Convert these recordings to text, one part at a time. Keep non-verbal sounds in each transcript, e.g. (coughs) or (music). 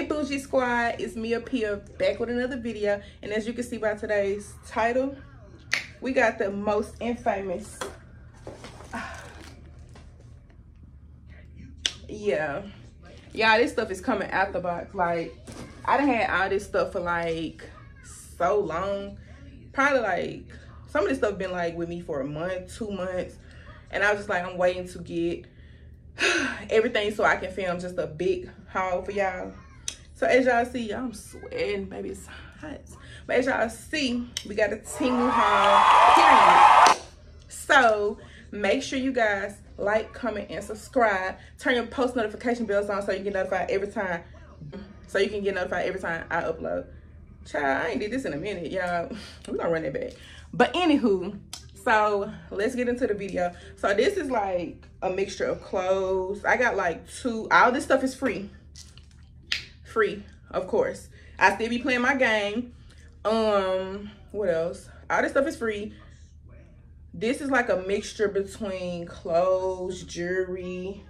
Hey Bougie Squad, it's Mia Pia back with another video. And as you can see by today's title, we got the most infamous. Yeah. Yeah, this stuff is coming out the box. Like, I done had all this stuff for like so long. Probably like, some of this stuff been like with me for a month, two months. And I was just like, I'm waiting to get (sighs) everything so I can film just a big haul for y'all. So as y'all see, I'm sweating, baby, it's hot. But as y'all see, we got a Temu haul, period. So make sure you guys like, comment, and subscribe. Turn your post notification bells on so you get notified every time. So you can get notified every time I upload. Child, I ain't did this in a minute, y'all. we gonna run that back. But anywho, so let's get into the video. So this is like a mixture of clothes. I got like two, all this stuff is free free, of course. I still be playing my game. Um, what else? All this stuff is free. This is like a mixture between clothes, jewelry.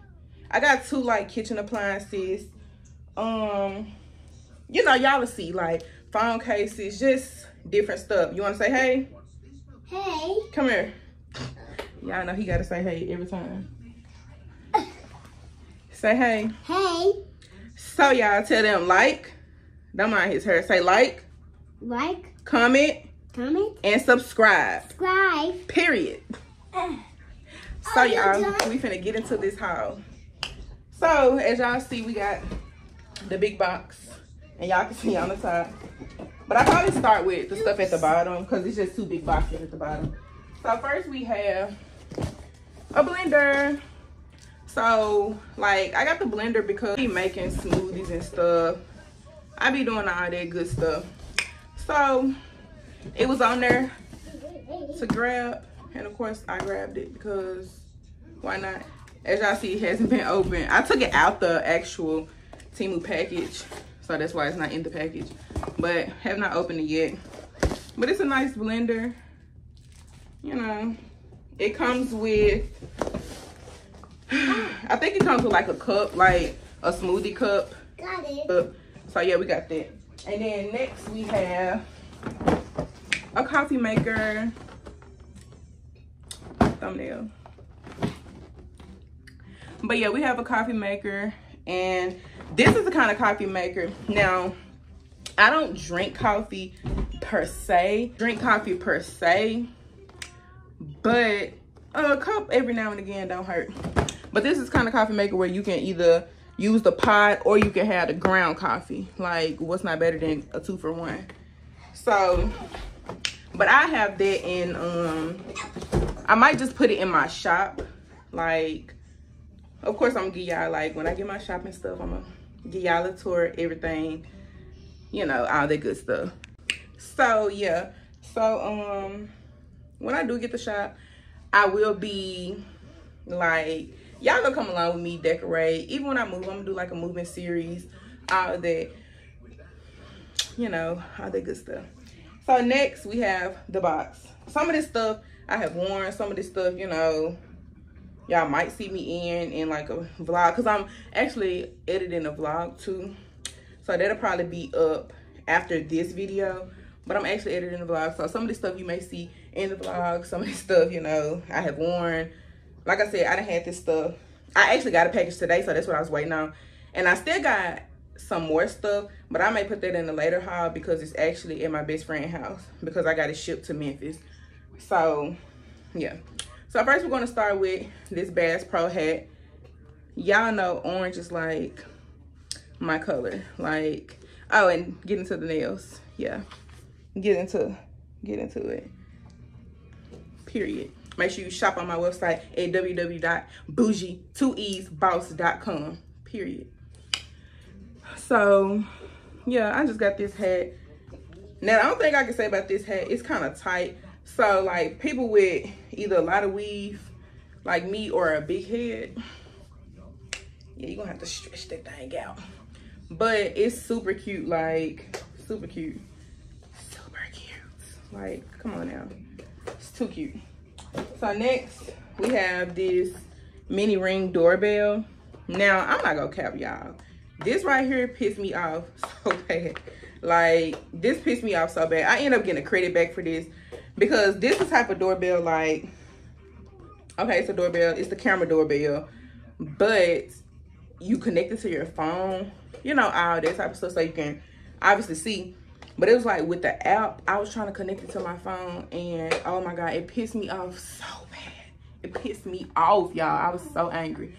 I got two like kitchen appliances. Um, you know, y'all will see like phone cases, just different stuff. You want to say hey? Hey. Come here. Y'all know he got to say hey every time. (laughs) say hey. Hey. So y'all tell them like, don't mind his hair. Say like, Like, comment, comment, and subscribe. subscribe. Period. Uh, (sighs) So y'all, we finna get into this haul. So as y'all see, we got the big box, and y'all can see on the top. But I probably start with the stuff at the bottom because it's just two big boxes at the bottom. So first we have a blender. So like I got the blender because I be making smoothies and stuff. I be doing all that good stuff. So it was on there to grab and of course I grabbed it because why not as y'all see it hasn't been open I took it out the actual Temu package so that's why it's not in the package but have not opened it yet but it's a nice blender you know it comes with I think it comes with like a cup like a smoothie cup Got it. so yeah, we got that. And then next we have a coffee maker thumbnail. But yeah, we have a coffee maker and this is the kind of coffee maker. Now, I don't drink coffee per se, drink coffee per se, but a cup every now and again don't hurt. But this is kind of coffee maker where you can either use the pot or you can have the ground coffee. Like what's not better than a two for one. So, but I have that in, um, I might just put it in my shop. Like, of course I'm gonna give y'all like, when I get my shopping stuff, I'm gonna give y'all a tour, everything, you know, all that good stuff. So yeah, so um, when I do get the shop, I will be like, y'all gonna come along with me, decorate. Even when I move, I'm gonna do like a movement series, all that, you know, all that good stuff. So next we have the box. Some of this stuff I have worn, some of this stuff, you know, y'all might see me in in like a vlog because I'm actually editing a vlog too. So that'll probably be up after this video. But I'm actually editing the vlog. So some of this stuff you may see in the vlog. Some of this stuff, you know, I have worn. Like I said, I done had this stuff. I actually got a package today, so that's what I was waiting on. And I still got some more stuff, but I may put that in a later haul because it's actually at my best friend's house because I got it shipped to Memphis. So, yeah. So first we're gonna start with this Bass Pro hat. Y'all know orange is like my color. Like, oh, and get into the nails. Yeah, get into, get into it. Period. Make sure you shop on my website at www.bougie2esboss.com. Period. So, yeah, I just got this hat. Now, I don't think I can say about this hat. It's kind of tight. So, like, people with either a lot of weave, like me, or a big head, yeah, you're going to have to stretch that thing out. But it's super cute, like, super cute. Super cute. Like, come on now. It's too cute. So next, we have this mini ring doorbell. Now, I'm not gonna cap y'all. this right here pissed me off (laughs) so bad. Like, this pissed me off so bad. I end up getting a credit back for this because this is type of doorbell, like, okay, it's a doorbell. It's the camera doorbell, but you connect it to your phone, you know, all that type of stuff so you can obviously see. But it was like with the app, I was trying to connect it to my phone and oh my God, it pissed me off so bad. It pissed me off, y'all. I was so angry.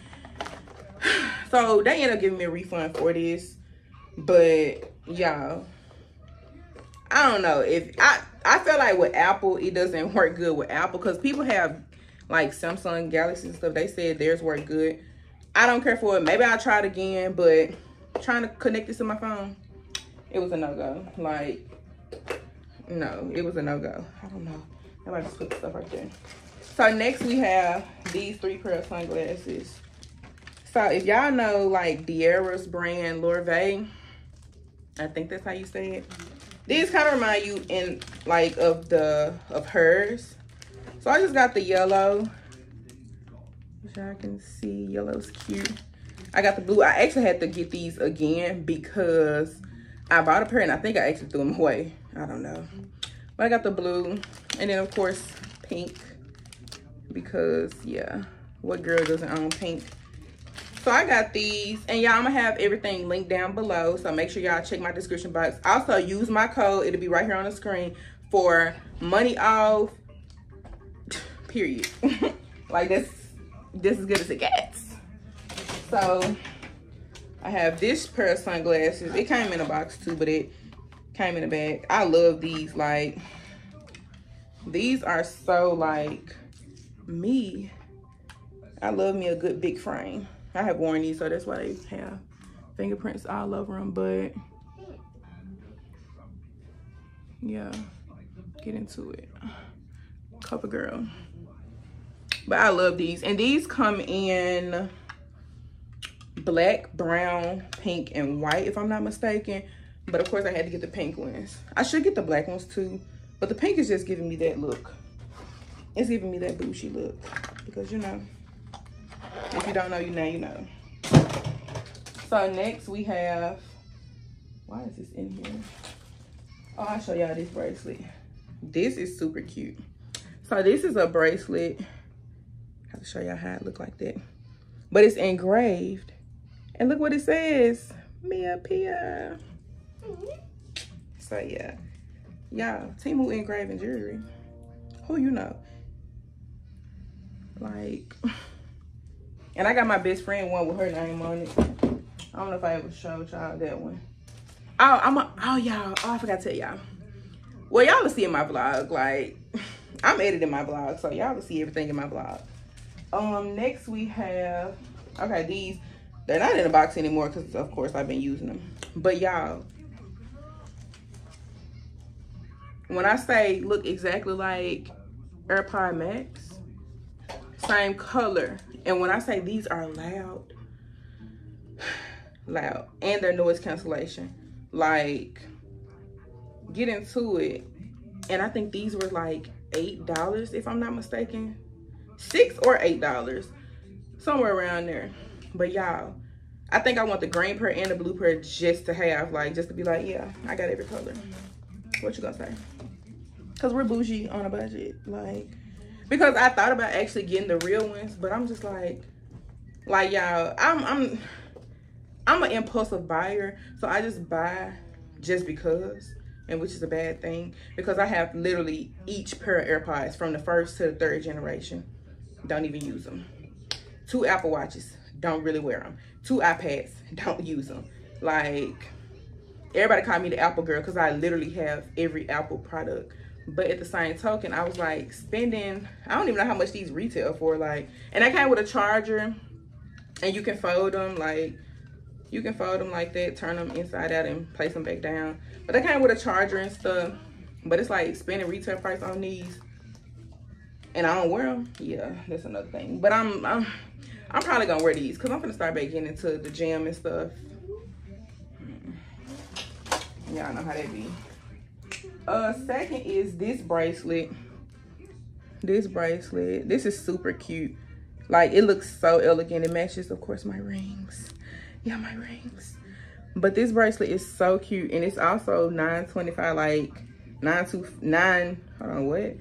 (sighs) So they ended up giving me a refund for this. But y'all, I don't know if I I feel like with Apple it doesn't (laughs) work good with Apple because people have like Samsung Galaxy and stuff. They said theirs work good. I don't care for it. Maybe I'll try it again, but trying to connect this to my phone, it was a no go. Like, no, it was a no go. I don't know. I just put the stuff right there. So next we have these three pair of sunglasses. So if y'all know like Diara's brand Lorvay, I think that's how you say it. These kind of remind you in like of the of hers. So I just got the yellow. Which y'all can see yellow's cute. I got the blue. I actually had to get these again because I bought a pair and I think I actually threw them away. I don't know. But I got the blue and then of course pink because yeah, what girl doesn't own pink? So I got these and y'all I'm gonna have everything linked down below. So make sure y'all check my description box. Also use my code, it'll be right here on the screen for money off, (laughs) period. (laughs) like this, this is good as it gets. So I have this pair of sunglasses. It came in a box too, but it came in a bag. I love these, like, these are so like me. I love me a good big frame. I have worn these, so that's why they have fingerprints all over them. But yeah, get into it. Cover girl. But I love these. And these come in black, brown, pink, and white, if I'm not mistaken. But of course, I had to get the pink ones. I should get the black ones too. But the pink is just giving me that look. It's giving me that bougie look. Because, you know, if you don't know, you now you know. So next we have, why is this in here? Oh, I'll show y'all this bracelet. This is super cute. So this is a bracelet. I have to show y'all how it look like that. But it's engraved. And look what it says. Mia Pia. So yeah. Y'all, Temu engraving jewelry. Who you know? Like... (sighs) And I got my best friend one with her name on it. I don't know if I ever showed y'all that one. Oh, I'm a, oh y'all, oh I forgot to tell y'all. Well, y'all will see in my vlog, like, (sighs) I'm editing my vlog, so y'all will see everything in my vlog. Um, next we have, okay, these, they're not in the box anymore because of course I've been using them. But y'all, when I say look exactly like AirPod Max, same color, and when I say these are loud, (sighs) loud, and their noise cancellation, like, get into it. And I think these were like $8 if I'm not mistaken. Six or $8, somewhere around there. But y'all, I think I want the green pair and the blue pair just to have, like, just to be like, yeah, I got every color. What you gonna say? Cause we're bougie on a budget, like, because I thought about actually getting the real ones, but I'm just like, like y'all, I'm I'm I'm an impulsive buyer, so I just buy just because, and which is a bad thing because I have literally each pair of AirPods from the first to the third generation. Don't even use them. Two Apple Watches, don't really wear them. Two iPads, (laughs) don't use them. Like everybody call me the Apple girl because I literally have every Apple product but at the same token i was like spending i don't even know how much these retail for like and i came with a charger and you can fold them like you can fold them like that turn them inside out and place them back down but they came with a charger and stuff but it's like spending retail price on these and i don't wear them yeah that's another thing but i'm i'm i'm probably gonna wear these because i'm gonna start back getting into the gym and stuff y'all know how that be uh, second is this bracelet. This bracelet. This is super cute. Like, it looks so elegant. It matches, of course, my rings. Yeah, my rings. But this bracelet is so cute. And it's also 925 like 9 to 9. Hold on, what?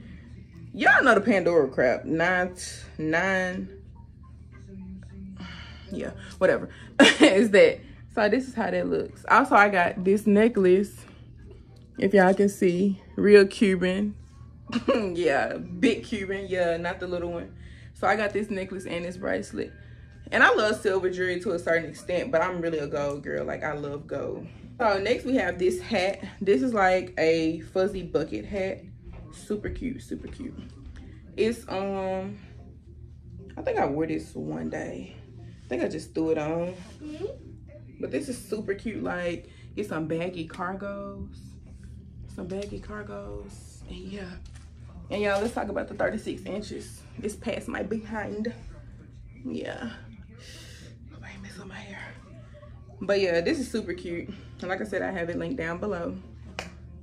Y'all know the Pandora crap. 9, 9. Yeah, whatever. (laughs) is that. So this is how that looks. Also, I got this necklace. If y'all can see. Real Cuban. (laughs) yeah, big Cuban. Yeah, not the little one. So I got this necklace and this bracelet. And I love silver jewelry to a certain extent, but I'm really a gold girl. Like, I love gold. So next we have this hat. This is like a fuzzy bucket hat. Super cute, super cute. It's, um, I think I wore this one day. I think I just threw it on. But this is super cute. Like, get some baggy cargos. Some baggy cargos. And yeah. And y'all, let's talk about the 36 inches. It's past my behind. Yeah my hair. But yeah, this is super cute. And like I said, I have it linked down below.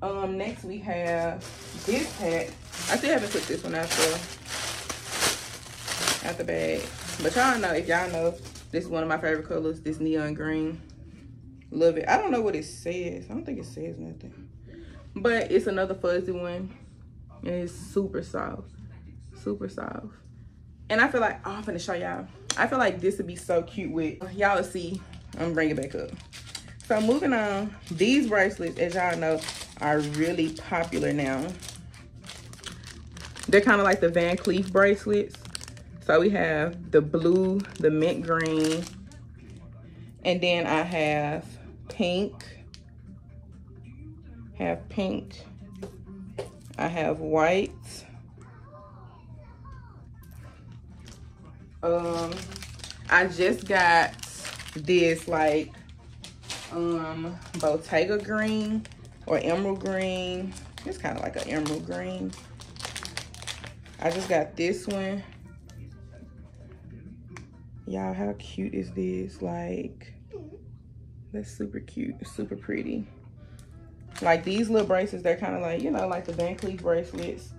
Um, next we have this hat. I still haven't put this one out the out the bag. But y'all know, if y'all know, this is one of my favorite colors, this neon green. Love it. I don't know what it says. I don't think it says nothing. But it's another fuzzy one. And it's super soft. Super soft. And I feel like, oh, I'm gonna show y'all. I feel like this would be so cute with, y'all see, I'm gonna bring it back up. So moving on, these bracelets, as y'all know, are really popular now. They're kind of like the Van Cleef bracelets. So we have the blue, the mint green, and then I have pink, have pink, I have white, um i just got this like um bottega green or emerald green. It's kind of like an emerald green. I just got this one y'all how cute is this like that's super cute super pretty like these little bracelets they're kind of like you know like the van cleef bracelets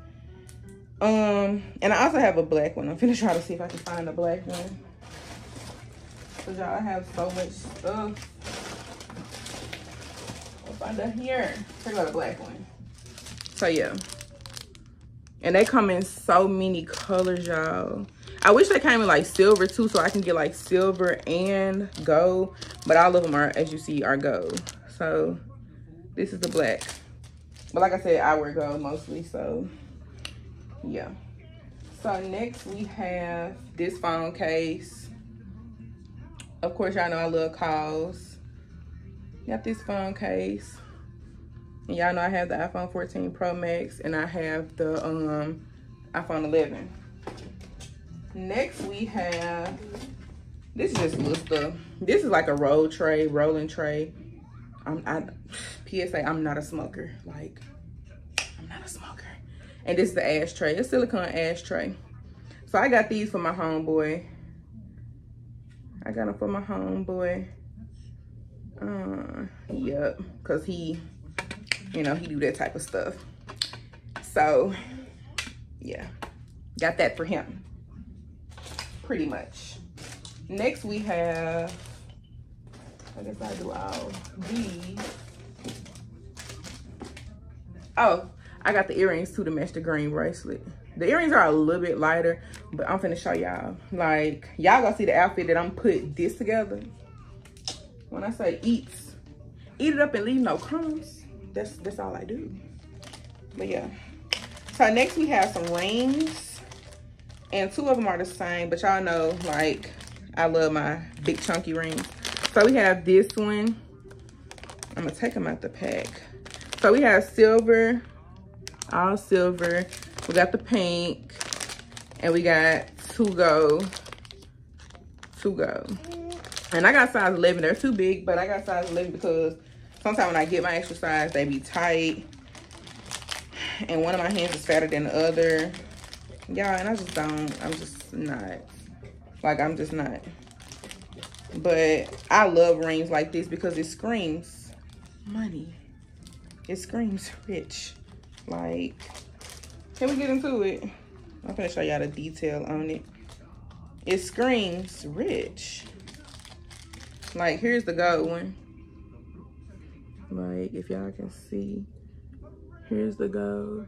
um, and I also have a black one. I'm gonna try to see if I can find a black one. Cause y'all have so much stuff. Find it here. Check out a black one. So yeah. And they come in so many colors, y'all. I wish they came in like silver too, so I can get like silver and gold. But all of them are, as you see, are gold. So this is the black. But like I said, I wear gold mostly, so yeah so next we have this phone case of course y'all know i love calls got this phone case and y'all know i have the iphone 14 pro max and i have the um iphone 11 next we have this is just little stuff this is like a roll tray rolling tray i'm I, psa i'm not a smoker like i'm not a smoker and this is the ashtray, a silicone ashtray. So I got these for my homeboy. I got them for my homeboy. Uh, yep, cause he, you know, he do that type of stuff. So, yeah, got that for him. Pretty much. Next we have, I guess I do all these. Oh, I got the earrings too to match the green bracelet. The earrings are a little bit lighter, but I'm finna show y'all. Like, y'all gonna see the outfit that I'm put this together. When I say eats, eat it up and leave no crumbs. That's, that's all I do. But yeah. So next we have some rings. And two of them are the same, but y'all know, like, I love my big chunky rings. So we have this one. I'm gonna take them out the pack. So we have silver, all silver. We got the pink and we got two gold, two gold. And I got size 11. They're too big, but I got size 11 because sometimes when I get my extra size, they be tight. And one of my hands is fatter than the other. Y'all, and I just don't, I'm just not. Like, I'm just not. But I love rings like this because it screams money. It screams rich. Like, can we get into it? I'm gonna show y'all the detail on it. It screams rich. Like, here's the gold one. Like, if y'all can see, here's the gold.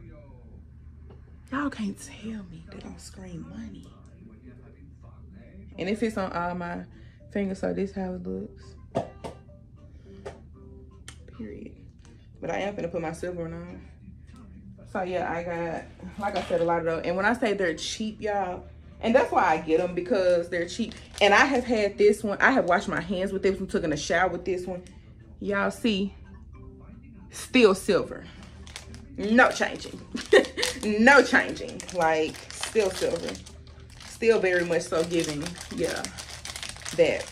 Y'all can't tell me that I'm scream money. And it fits on all my fingers, so this how it looks. Period. But I am gonna put my silver on. So yeah, I got, like I said, a lot of those. And when I say they're cheap, y'all, and that's why I get them because they're cheap. And I have had this one. I have washed my hands with this one, took in a shower with this one. Y'all see, still silver. No changing. (laughs) no changing. Like, still silver. Still very much so giving, yeah, that.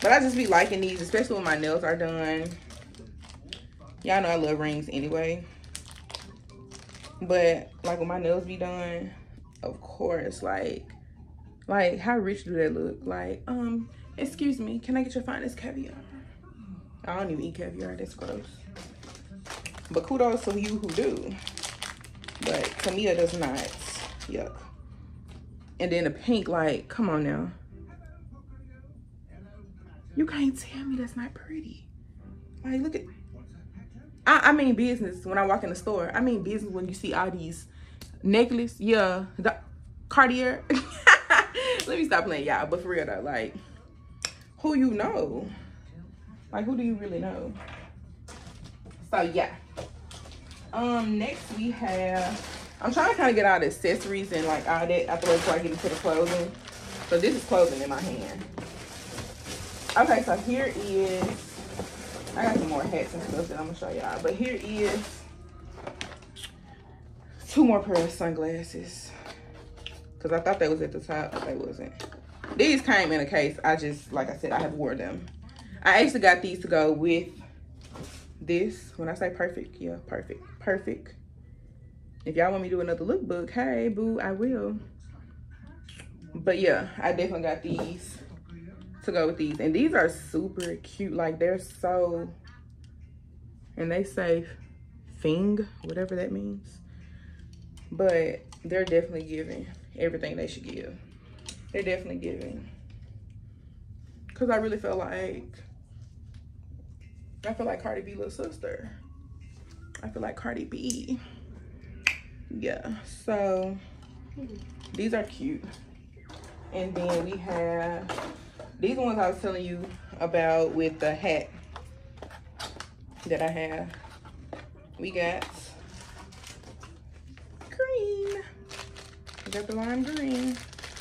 But I just be liking these, especially when my nails are done. Y'all know I love rings anyway. But, like, when my nails be done, of course, like, like, how rich do they look? Like, um, excuse me, can I get your finest caviar? I don't even eat caviar, that's gross. But kudos to you who do. But Camilla does not. Yuck. And then the pink, like, come on now. You can't tell me that's not pretty. Like, look at, I, I mean business when I walk in the store. I mean business when you see all these necklace. Yeah, the Cartier. (laughs) Let me stop playing y'all. But for real though, like, who you know? Like, who do you really know? So yeah. Um, next we have, I'm trying to kind of get all the accessories and like all that way before I get into the clothing. So this is clothing in my hand. Okay, so here is, I got some more hats and stuff that I'm gonna show y'all. But here is two more pair of sunglasses. Cause I thought they was at the top, but they wasn't. These came in a case. I just, like I said, I have wore them. I actually got these to go with this. When I say perfect, yeah, perfect, perfect. If y'all want me to do another lookbook, hey, boo, I will. But yeah, I definitely got these to go with these. And these are super cute. Like, they're so, and they say fing, whatever that means. But they're definitely giving everything they should give. They're definitely giving. Because I really feel like I feel like Cardi B little sister. I feel like Cardi B. Yeah, so these are cute. And then we have these ones I was telling you about with the hat that I have. We got green. We got the lime green.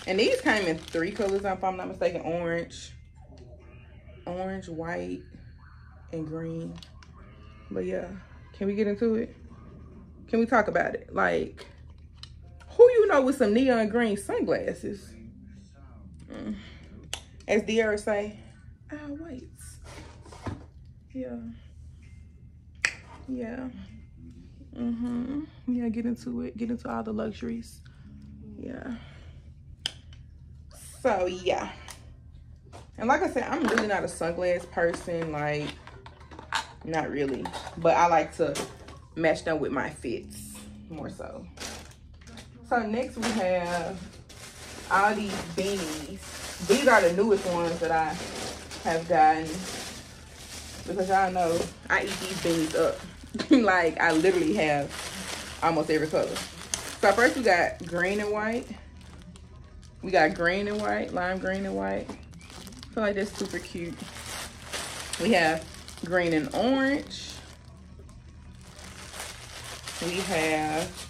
And these came in three colors, if I'm not mistaken. Orange, orange, white, and green. But yeah, can we get into it? Can we talk about it? Like, who you know with some neon green sunglasses? Mm. As Diara say, ah, wait. Yeah. Yeah. Mm-hmm. Yeah, get into it. Get into all the luxuries. Yeah. So, yeah. And like I said, I'm really not a sunglass person. Like, not really. But I like to match them with my fits more so. So next we have all these beanies. These are the newest ones that I have gotten. Because y'all know I eat these beanies up. (laughs) like I literally have almost every color. So first we got green and white. We got green and white, lime green and white. I feel like that's super cute. We have green and orange. We have,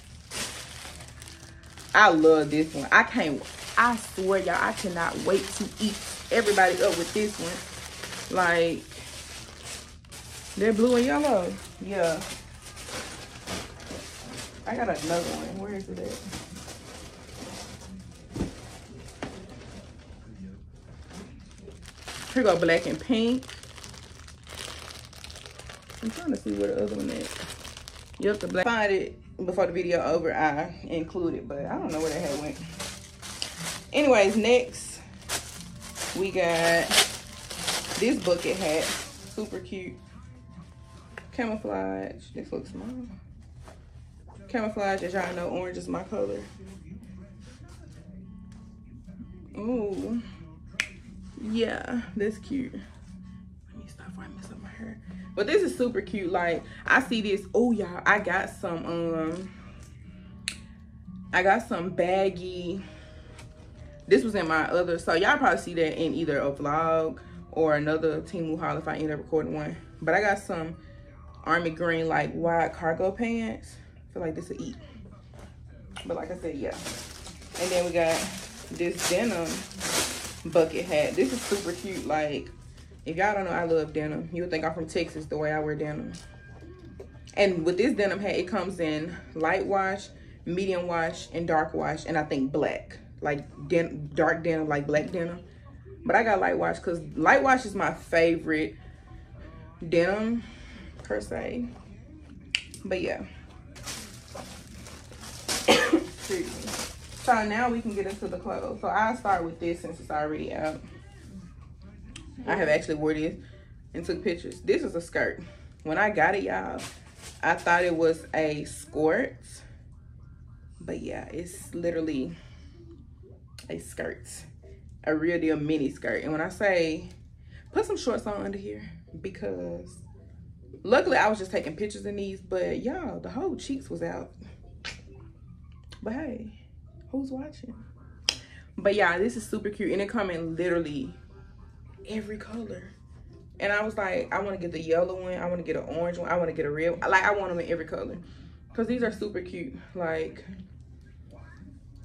I love this one. I can't, I swear y'all, I cannot wait to eat everybody up with this one. Like, they're blue and yellow. Yeah. I got another one. Where is it at? Here go black and pink. I'm trying to see where the other one is. Yep, the black. Find it before the video over. I include it, but I don't know where that head went. Anyways, next we got this bucket hat. Super cute. Camouflage. This looks small. Camouflage, as y'all know, orange is my color. Ooh. Yeah, that's cute. Her. But this is super cute. Like I see this. Oh y'all, I got some um I got some baggy. This was in my other, so y'all probably see that in either a vlog or another Temu haul if I end up recording one. But I got some army green like wide cargo pants. Feel like this will eat. But like I said, yeah. And then we got this denim bucket hat. This is super cute. Like, if y'all don't know, I love denim. You would think I'm from Texas the way I wear denim. And with this denim hat, it comes in light wash, medium wash, and dark wash, and I think black. Like den dark denim, like black denim. But I got light wash because light wash is my favorite denim per se. But yeah. (coughs) so now we can get into the clothes. So I'll start with this since it's already out. I have actually wore this and took pictures. This is a skirt. When I got it, y'all, I thought it was a skirt. But yeah, it's literally a skirt. A real deal mini skirt. And when I say put some shorts on under here because luckily I was just taking pictures in these, but y'all, the whole cheeks was out. But hey, who's watching? But yeah, this is super cute. And it come in literally every color. And I was like, I want to get the yellow one. I want to get an orange one. I want to get a red one. Like, I want them in every color. Because these are super cute. Like,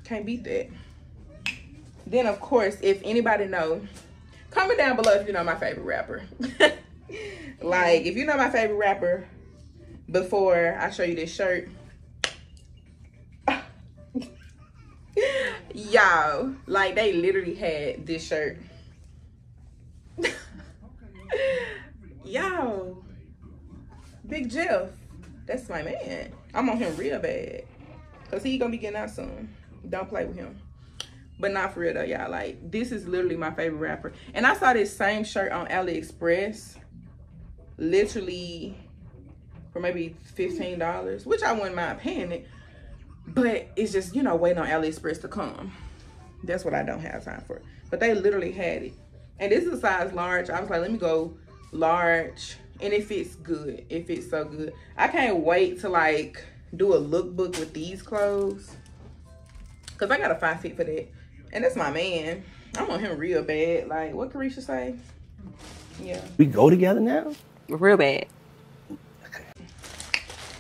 can't beat that. Then, of course, if anybody know, comment down below if you know my favorite rapper. (laughs) like, if you know my favorite rapper, before I show you this shirt, (laughs) y'all, like, they literally had this shirt. Yo, Big Jeff, that's my man. I'm on him real bad. Cause he gonna be getting out soon. Don't play with him. But not for real though, y'all. Like, this is literally my favorite rapper. And I saw this same shirt on AliExpress. Literally for maybe $15. Which I wouldn't mind paying it. But it's just, you know, waiting on AliExpress to come. That's what I don't have time for. But they literally had it. And this is a size large. I was like, let me go large. And it fits good. It fits so good. I can't wait to like do a lookbook with these clothes. Cause I got a five fit for that. And that's my man. I want him real bad. Like what Carisha say? Yeah. We go together now? Real bad.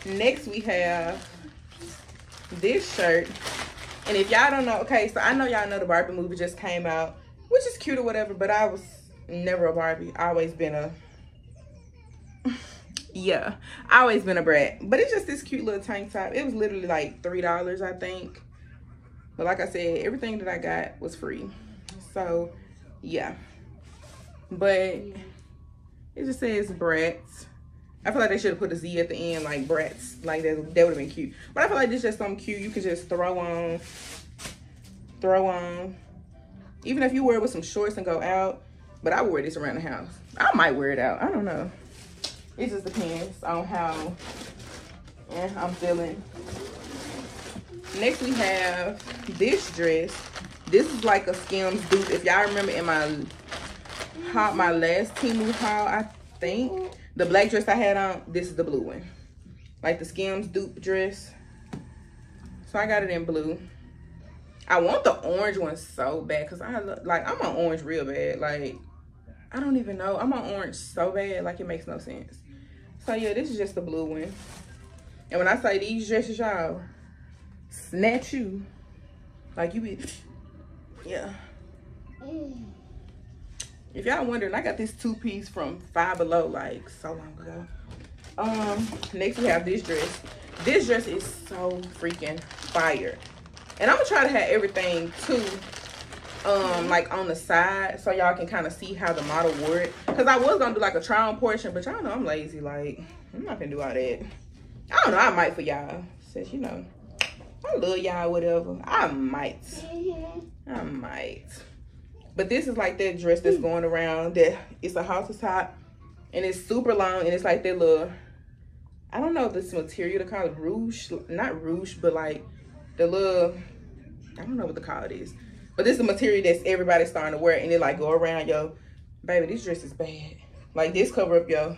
Next we have this shirt. And if y'all don't know, okay, so I know y'all know the Barbie movie just came out, which is cute or whatever, but I was never a Barbie. Always been a (laughs) yeah, always been a brat. But it's just this cute little tank top. It was literally like three dollars, I think. But like I said, everything that I got was free. So yeah. But it just says brats. I feel like they should have put a Z at the end, like brats. Like that, that would have been cute. But I feel like this is just something cute you could just throw on. Throw on. Even if you wear it with some shorts and go out. But I wear this around the house. I might wear it out. I don't know. It just depends on how yeah, I'm feeling. Next we have this dress. This is like a Skims dupe. If y'all remember in my hot my last Temu haul, I think the black dress I had on, this is the blue one. Like the Skims dupe dress. So I got it in blue. I want the orange one so bad because I like I'm on orange real bad. Like I don't even know. I'm on orange so bad, like it makes no sense. So yeah, this is just the blue one. And when I say these dresses, y'all, snatch you. Like you be, (sniffs) yeah. If y'all wondering, I got this two piece from Five Below like so long ago. Um, next we have this dress. This dress is so freaking fire. And I'm gonna try to have everything too um like on the side so y'all can kind of see how the model wore it. Because i was gonna do like a try on portion but y'all know i'm lazy like i'm not gonna do all that. I don't know i might for y'all. Since you know. I love y'all whatever. I might. I might. But this is like that dress that's going around that it's a halter top and it's super long and it's like that little i don't know this material to call it rouge not rouge but like the little i don't know what the call it is but this is a material that's everybody's starting to wear and it like go around yo. Baby, this dress is bad. Like this cover up yo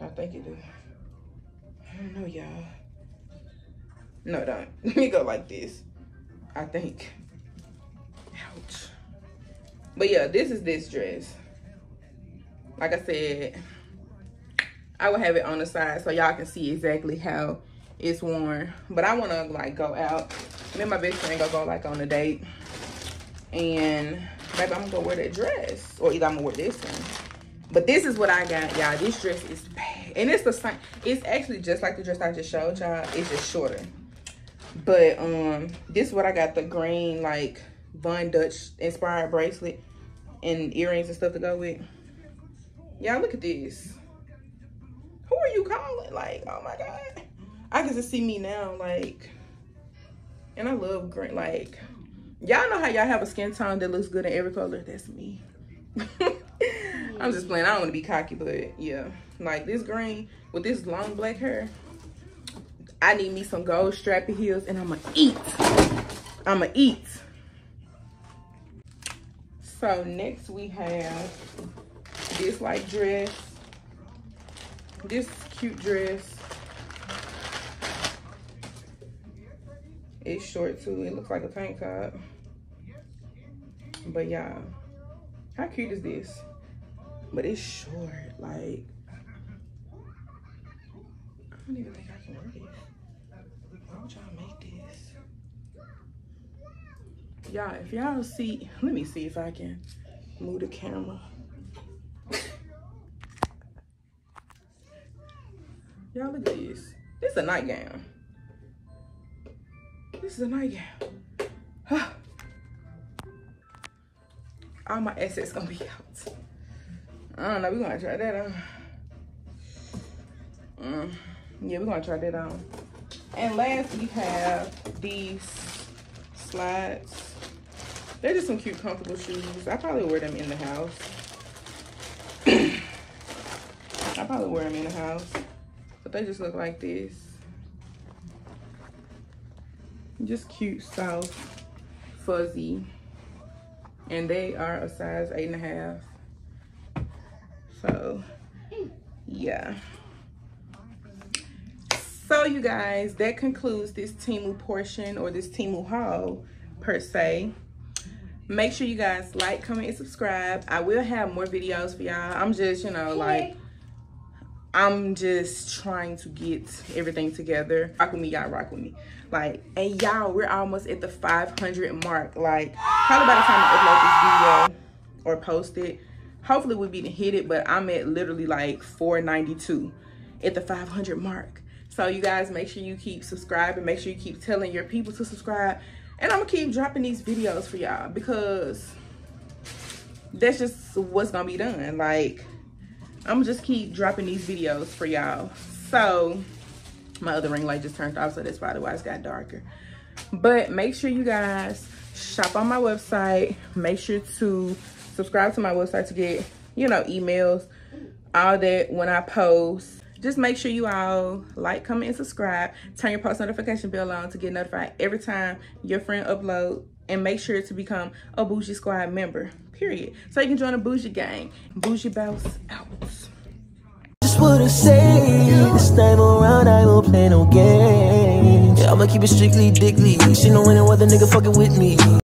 I think it do. I don't know, y'all. No, don't. (laughs) Let me go like this. I think. Ouch. But yeah, this is this dress. Like I said, I will have it on the side so y'all can see exactly how it's worn. But I want to like go out. Me and my best friend go go like on a date. And maybe I'm gonna go wear that dress. Or either I'm gonna wear this one. But this is what I got, y'all. This dress is bad. And it's the same. It's actually just like the dress I just showed y'all. It's just shorter. But um, this is what I got. The green, like, Von Dutch inspired bracelet. And earrings and stuff to go with. Y'all, look at this. Who are you calling? Like, oh my God. I can just see me now, like. And I love green, like. Y'all know how y'all have a skin tone that looks good in every color? That's me. (laughs) I'm just playing. I don't want to be cocky, but yeah. Like this green with this long black hair. I need me some gold strappy heels and I'm going to eat. I'm going to eat. So next we have this like dress. This cute dress. It's short too. It looks like a tank top. But y'all, how cute is this? But it's short, like, I don't even think I can wear this. Why would y'all make this? Y'all, if y'all see, let me see if I can move the camera. (laughs) Y'all look at this. This is a nightgown. This is a nightgown. All my assets gonna be out. I don't know. We're gonna try that on. Mm. Yeah, we're gonna try that on. And last we have these slides. They're just some cute, comfortable shoes. I probably wear them in the house. (clears throat) I probably wear them in the house. But they just look like this. Just cute, soft, fuzzy. And they are a size eight and a half. So, yeah. So, you guys, that concludes this Temu portion or this Temu haul per se. Make sure you guys like, comment, and subscribe. I will have more videos for y'all. I'm just, you know, like, I'm just trying to get everything together. Rock with me, y'all. Rock with me. Like, and y'all, we're almost at the 500 mark. Like, probably by the time I upload this video or post it, hopefully we'll be to hit it but i'm at literally like 492 at the 500 mark so you guys make sure you keep subscribing make sure you keep telling your people to subscribe and i'm gonna keep dropping these videos for y'all because that's just what's gonna be done like i'm just keep dropping these videos for y'all so my other ring light just turned off so that's probably why it's got darker but make sure you guys shop on my website make sure to subscribe to my website to get, you know, emails, all that when I post. Just make sure you all like, comment, and subscribe. Turn your post notification bell on to get notified every time your friend upload. And make sure to become a Bougie Squad member, period. So you can join a Bougie gang. Bougie Boss out. Just what I say. This time around, I don't play no games. Yeah, I'ma keep it strictly dickly. She know when no other nigga fucking with me.